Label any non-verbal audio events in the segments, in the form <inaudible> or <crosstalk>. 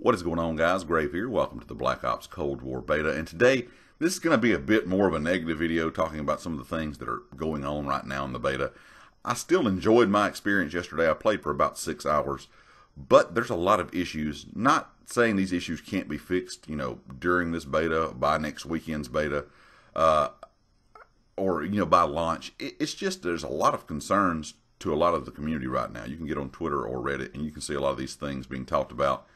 What is going on, guys? Grave here. Welcome to the Black Ops Cold War beta. And today, this is going to be a bit more of a negative video talking about some of the things that are going on right now in the beta. I still enjoyed my experience yesterday. I played for about six hours, but there's a lot of issues. Not saying these issues can't be fixed, you know, during this beta, by next weekend's beta, uh, or, you know, by launch. It's just there's a lot of concerns to a lot of the community right now. You can get on Twitter or Reddit and you can see a lot of these things being talked about.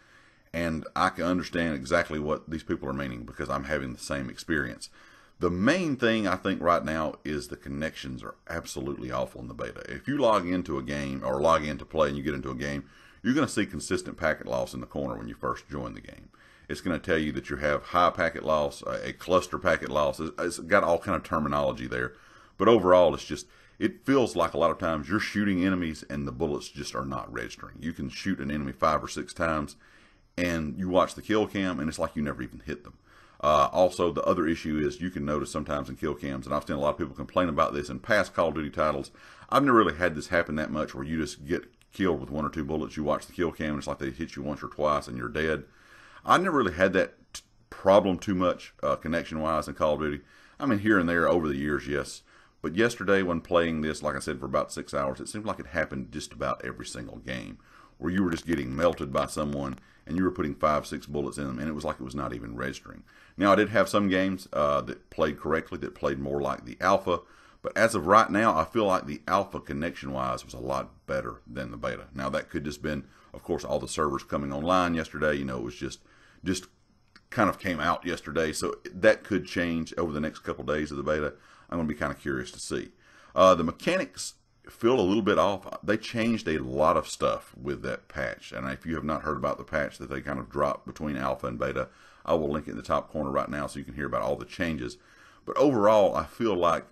And I can understand exactly what these people are meaning because I'm having the same experience. The main thing I think right now is the connections are absolutely awful in the beta. If you log into a game or log into play and you get into a game, you're going to see consistent packet loss in the corner when you first join the game. It's going to tell you that you have high packet loss, a cluster packet loss. It's got all kind of terminology there. But overall, it's just it feels like a lot of times you're shooting enemies and the bullets just are not registering. You can shoot an enemy five or six times and you watch the kill cam and it's like you never even hit them. Uh, also, the other issue is you can notice sometimes in kill cams, and I've seen a lot of people complain about this in past Call of Duty titles. I've never really had this happen that much where you just get killed with one or two bullets. You watch the kill cam, and it's like they hit you once or twice and you're dead. I never really had that problem too much uh, connection wise in Call of Duty. I mean, here and there over the years, yes. But yesterday, when playing this, like I said, for about six hours, it seemed like it happened just about every single game, where you were just getting melted by someone and you were putting five, six bullets in them, and it was like it was not even registering. Now, I did have some games uh, that played correctly, that played more like the alpha, but as of right now, I feel like the alpha connection-wise was a lot better than the beta. Now, that could just been, of course, all the servers coming online yesterday. You know, it was just just kind of came out yesterday, so that could change over the next couple days of the beta. I'm going to be kind of curious to see. Uh, the mechanics feel a little bit off. They changed a lot of stuff with that patch. And if you have not heard about the patch that they kind of dropped between alpha and beta, I will link it in the top corner right now so you can hear about all the changes. But overall, I feel like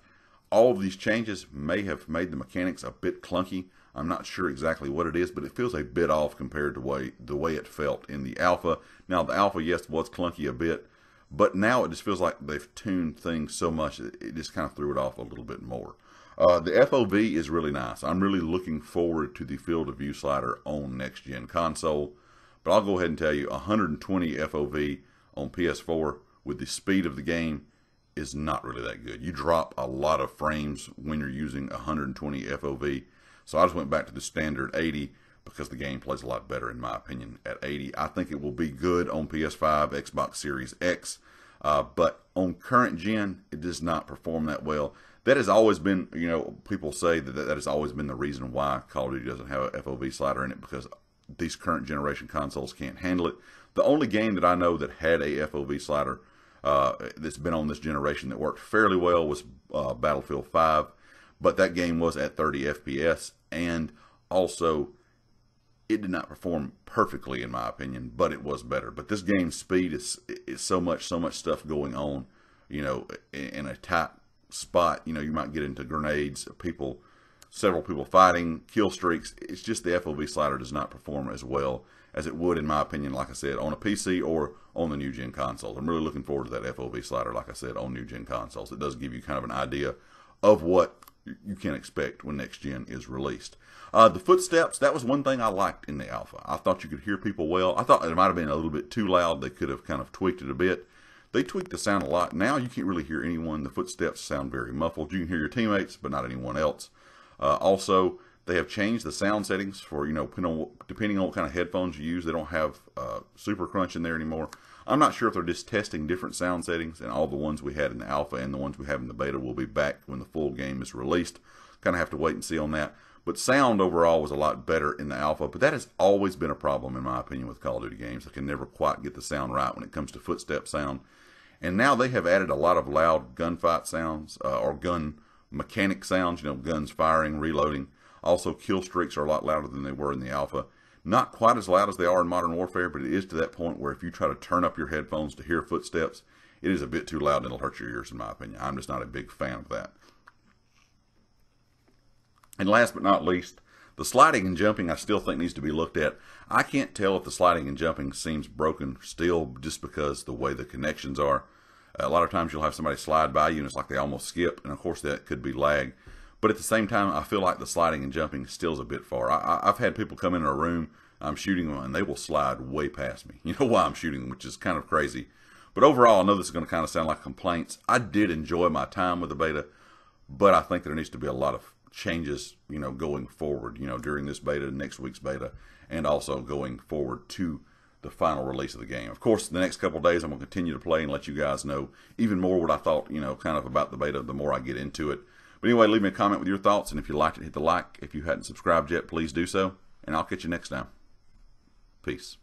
all of these changes may have made the mechanics a bit clunky. I'm not sure exactly what it is, but it feels a bit off compared to way, the way it felt in the alpha. Now, the alpha, yes, was clunky a bit, but now it just feels like they've tuned things so much that it just kind of threw it off a little bit more. Uh, the FOV is really nice. I'm really looking forward to the field of view slider on next gen console. But I'll go ahead and tell you 120 FOV on PS4 with the speed of the game is not really that good. You drop a lot of frames when you're using 120 FOV. So I just went back to the standard 80 because the game plays a lot better in my opinion at 80. I think it will be good on PS5, Xbox Series X, uh, but on current gen, it does not perform that well. That has always been, you know, people say that that has always been the reason why Call of Duty doesn't have a FOV slider in it because these current generation consoles can't handle it. The only game that I know that had a FOV slider uh, that's been on this generation that worked fairly well was uh, Battlefield 5, but that game was at 30 FPS and also it did not perform perfectly in my opinion, but it was better. But this game's speed is is so much so much stuff going on, you know, in a tight spot. You know, you might get into grenades, people, several people fighting, kill streaks. It's just the FOV slider does not perform as well as it would, in my opinion, like I said, on a PC or on the new gen consoles. I'm really looking forward to that FOV slider, like I said, on new gen consoles. It does give you kind of an idea of what you can expect when next gen is released. Uh, the footsteps, that was one thing I liked in the alpha. I thought you could hear people well. I thought it might have been a little bit too loud. They could have kind of tweaked it a bit. They tweaked the sound a lot. Now you can't really hear anyone. The footsteps sound very muffled. You can hear your teammates, but not anyone else. Uh, also, they have changed the sound settings for, you know, depending on what kind of headphones you use. They don't have uh, Super Crunch in there anymore. I'm not sure if they're just testing different sound settings, and all the ones we had in the alpha and the ones we have in the beta will be back when the full game is released. Kind of have to wait and see on that. But sound overall was a lot better in the alpha, but that has always been a problem in my opinion with Call of Duty games. I can never quite get the sound right when it comes to footstep sound. And now they have added a lot of loud gunfight sounds uh, or gun mechanic sounds, you know, guns firing, reloading. Also, kill streaks are a lot louder than they were in the alpha. Not quite as loud as they are in Modern Warfare, but it is to that point where if you try to turn up your headphones to hear footsteps, it is a bit too loud and it'll hurt your ears, in my opinion. I'm just not a big fan of that. And last but not least, the sliding and jumping I still think needs to be looked at. I can't tell if the sliding and jumping seems broken still just because the way the connections are. A lot of times you'll have somebody slide by you and it's like they almost skip, and of course that could be lag. But at the same time, I feel like the sliding and jumping still is a bit far. I, have had people come in a room I'm shooting them and they will slide way past me. <laughs> You know why I'm shooting them, which is kind of crazy. But overall, I know this is going to kind of sound like complaints. I did enjoy my time with the beta, but I think there needs to be a lot of changes, you know, going forward, you know, during this beta, next week's beta, and also going forward to the final release of the game. Of course, the next couple days, I'm going to continue to play and let you guys know even more what I thought, you know, kind of about the beta the more I get into it. But anyway, leave me a comment with your thoughts, and if you liked it, hit the like. If you hadn't subscribed yet, please do so, and I'll catch you next time. Peace.